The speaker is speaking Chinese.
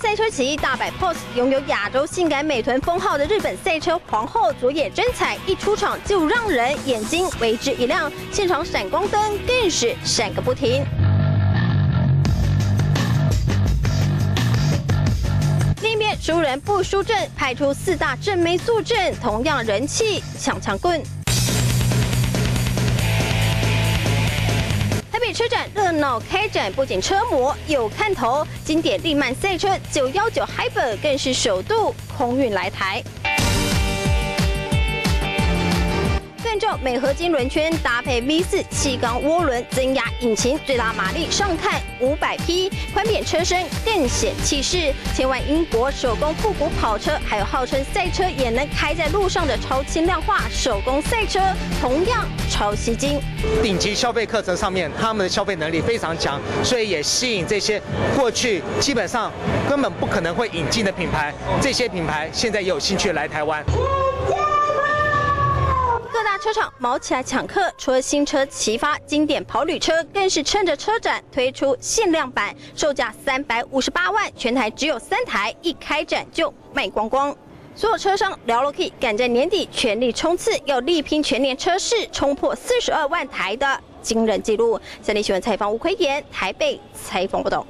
赛车起义大摆 pose，拥有亚洲性感美臀封号的日本赛车皇后佐野真彩一出场就让人眼睛为之一亮，现场闪光灯更是闪个不停。另一边，输人不输阵，派出四大正妹坐镇，同样人气抢抢棍。车展热闹开展，不仅车模有看头，经典力曼赛车九幺九 Hyper 更是首度空运来台。更重镁合金轮圈搭配 V 四气缸涡轮增压引擎，最大马力上看五百匹，宽扁车身更显气势。千万英国手工复古跑车，还有号称赛车也能开在路上的超轻量化手工赛车，同样超吸睛。顶级消费课程上面，他们的消费能力非常强，所以也吸引这些过去基本上根本不可能会引进的品牌，这些品牌现在也有兴趣来台湾。车厂毛起来抢客，除了新车齐发，经典跑旅车更是趁着车展推出限量版，售价三百五十八万，全台只有三台，一开展就卖光光。所有车商聊了 K，赶在年底全力冲刺，要力拼全年车市，冲破四十二万台的惊人纪录。三立新闻采访吴奎言，台北采访不懂。